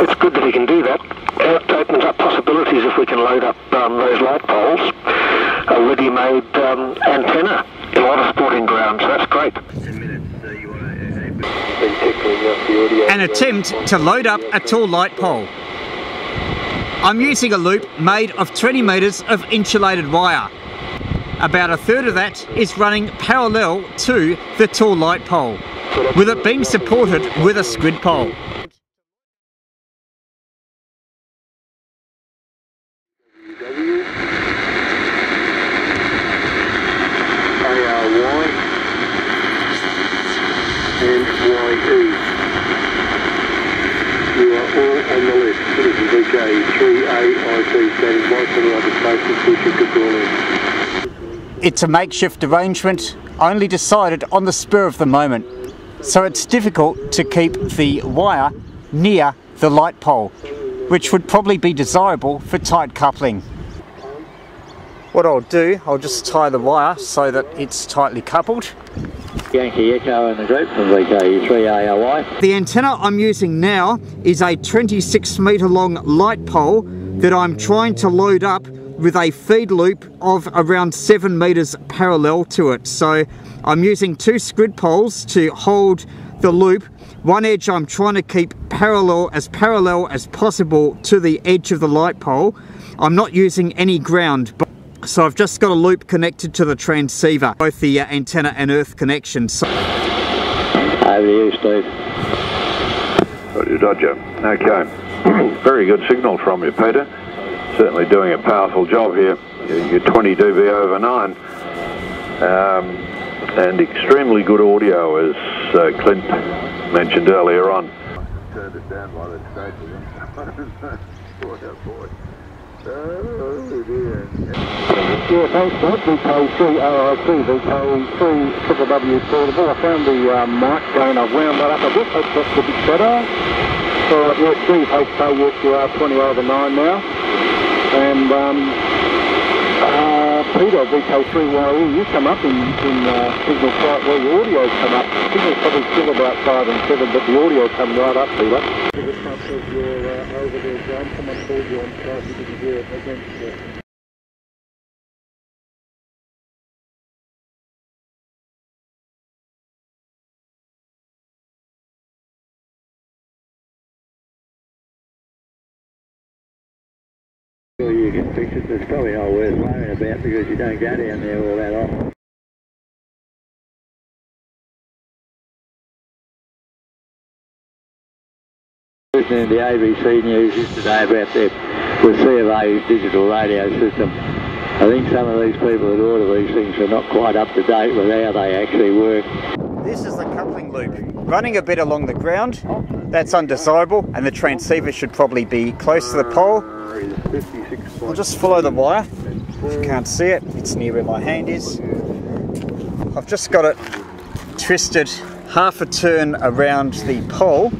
it's good that he can do that. It opens up possibilities if we can load up um, those light poles, a ready-made um, antenna in a lot of sporting grounds. That's great. An attempt to load up a tall light pole. I'm using a loop made of 20 metres of insulated wire. About a third of that is running parallel to the tall light pole, with it being supported with a squid pole. The. Citizen VK 3AIT standing by for the other which you could call in. It's a makeshift arrangement only decided on the spur of the moment, so it's difficult to keep the wire near the light pole, which would probably be desirable for tight coupling. What I'll do, I'll just tie the wire so that it's tightly coupled. Yankee Echo in the group from VK 3ALY. The antenna I'm using now is a 26 metre long light pole that I'm trying to load up with a feed loop of around 7 metres parallel to it. So I'm using two squid poles to hold the loop. One edge I'm trying to keep parallel, as parallel as possible to the edge of the light pole. I'm not using any ground. But so I've just got a loop connected to the transceiver, both the uh, antenna and earth connection. So Over to you, Steve. Roger, Dodger. Okay. Very good signal from you, Peter. Certainly doing a powerful job here. You're 20 dB over 9. Um, and extremely good audio, as uh, Clint mentioned earlier on. Turned it down by that station. boy, oh boy. Oh. Yeah, thanks, Mike. VK3AIT, VK3 Triple W portable. I found the um, mic going. I've wound that up a bit. Hope that's a bit better. Right, yeah, Steve, HK, yes, you are 20 over 9 now. And um, uh, Peter, VK3YE, you come up in, in uh, signal quite well. Your audio's come up. Signal's probably still about 5 and 7, but the audio come right up, Peter. Your uh, over there, you on Skype. You didn't hear it you. Sure you about because you don't go down there all that often. Listening to the ABC News yesterday about the, the CFA digital radio system. I think some of these people that order these things are not quite up to date with how they actually work. This is the coupling loop. Running a bit along the ground, that's undesirable, and the transceiver should probably be close to the pole. I'll just follow the wire. If you can't see it, it's near where my hand is. I've just got it twisted half a turn around the pole.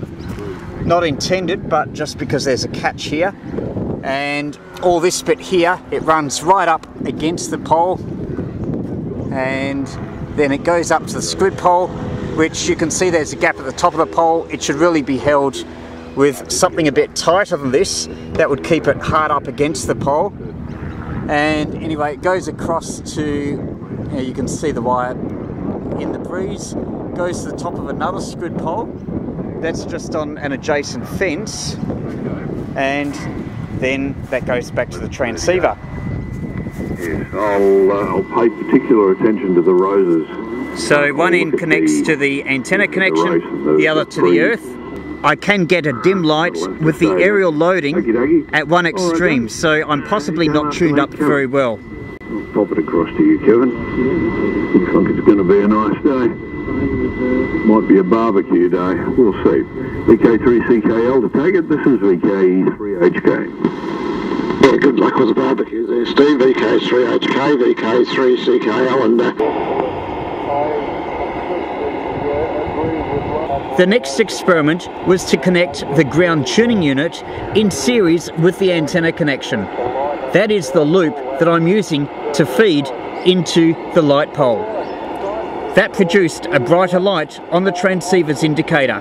Not intended, but just because there's a catch here. And all this bit here, it runs right up against the pole. And then it goes up to the squid pole, which you can see there's a gap at the top of the pole. It should really be held with something a bit tighter than this that would keep it hard up against the pole. And anyway, it goes across to, you, know, you can see the wire in the breeze, goes to the top of another squid pole. That's just on an adjacent fence. And then that goes back to the transceiver. Yes, I'll, uh, I'll pay particular attention to the roses. So one end connects the to the antenna connection, duration, the other to the breeze. earth. I can get a dim light with the aerial loading at one extreme, so I'm possibly not tuned up very well. I'll pop it across to you, Kevin. Looks like it's going to be a nice day. Might be a barbecue day. We'll see. VK3CKL to take it. This is VK3HK. Yeah, good luck with the barbecue there, Steve. VK3HK, VK3CKL, and uh, The next experiment was to connect the ground tuning unit in series with the antenna connection. That is the loop that I'm using to feed into the light pole. That produced a brighter light on the transceiver's indicator.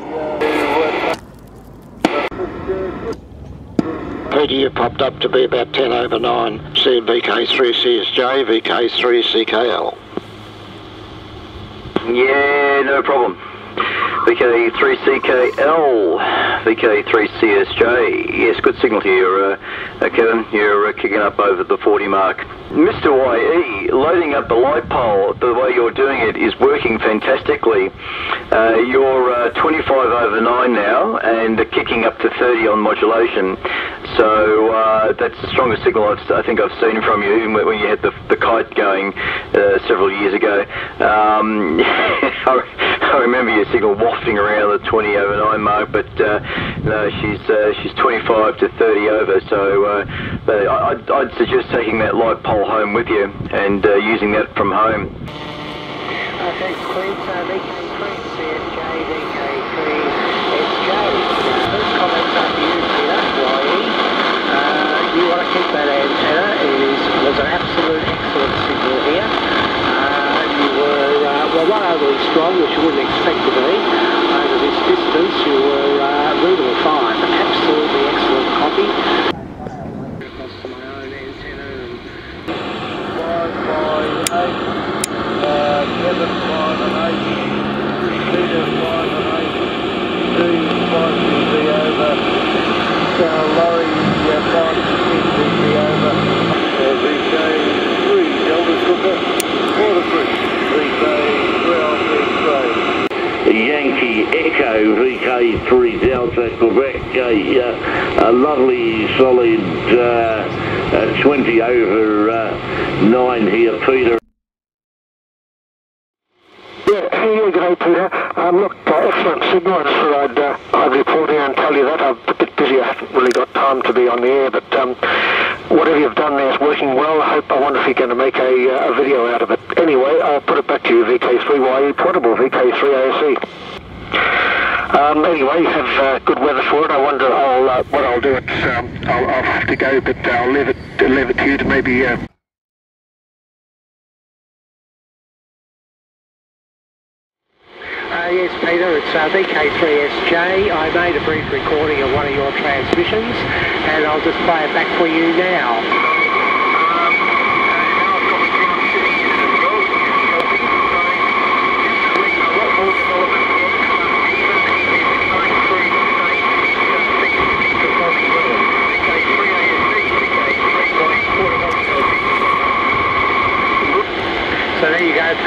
you popped up to be about 10 over 9. CVK3CSJ, VK3CKL. Yeah, no problem. VK3CKL, VK3CSJ. Yes, good signal here, uh, uh, Kevin. You're uh, kicking up over the 40 mark. Mr. YE, loading up the light pole, the way you're doing it is working fantastically. Uh, you're uh, 25 over 9 now and kicking up to 30 on modulation. So uh, that's the strongest signal I've, i think I've seen from you when you had the, the kite going several years ago. Um, I remember your signal wafting around the 20 over 9 mark, but uh, no, she's uh, she's 25 to 30 over. So uh, I'd, I'd, suggest taking that light pole home with you and uh, using that from home. Okay, Queens, uh, VK3, CSJ, VK3, SJ. First comments up to you, Peter, YE. Uh, you want to keep that antenna. one overly strong, which you wouldn't expect to be. Over this distance, you were uh, really fine. Absolutely excellent copy. Across to my own antenna and 558. Yankee Echo VK3 Delta Quebec, a, uh, a lovely solid uh, uh, 20 over uh, 9 here, Peter. Yeah, here you go, Peter. Um, look, uh, excellent signal. I thought I'd, uh, I'd report here and tell you that. I'm a bit busy. I haven't really got time to be on the air, but um, whatever you've done there is working well. I hope. I wonder if you're going to make a, uh, a video out of it. Anyway, I'll put it back to you, VK3YE portable, VK3ASE. Um, anyway, you have uh, good weather for it. I wonder I'll, uh, what I'll do. It's, um, I'll, I'll have to go, but I'll leave it, leave it to you to maybe. Uh, yes, Peter, it's uh, VK3SJ. I made a brief recording of one of your transmissions, and I'll just play it back for you now.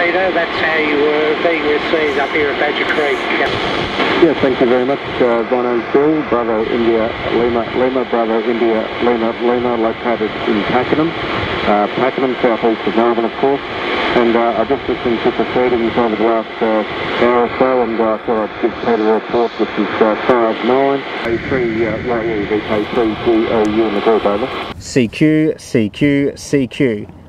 There Peter. That's how you were being received up here at Badger Creek. Yes, thank you very much. Uh, Bono Bill, Bravo India Lima, Lima, Bravo India Lima, Lima, located in Pakenham. Uh, Pakenham, southeast of Melbourne, of course. And uh, I just listened to proceedings over the last uh, hour or so, and uh, I thought I'd give Peter a report. This is uh, 5-9, A3, uh, YE, VK3, GOU in the group, over. CQ, CQ, CQ.